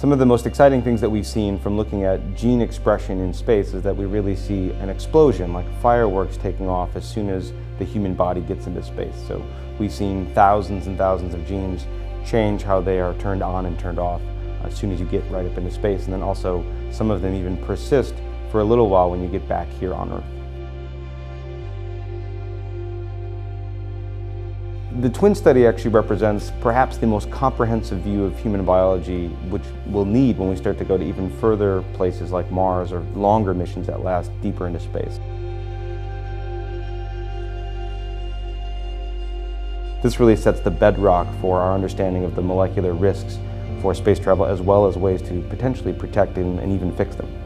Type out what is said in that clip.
Some of the most exciting things that we've seen from looking at gene expression in space is that we really see an explosion, like fireworks taking off as soon as the human body gets into space. So we've seen thousands and thousands of genes change how they are turned on and turned off as soon as you get right up into space. And then also some of them even persist for a little while when you get back here on Earth. The twin study actually represents perhaps the most comprehensive view of human biology which we'll need when we start to go to even further places like Mars or longer missions that last deeper into space. This really sets the bedrock for our understanding of the molecular risks for space travel as well as ways to potentially protect and, and even fix them.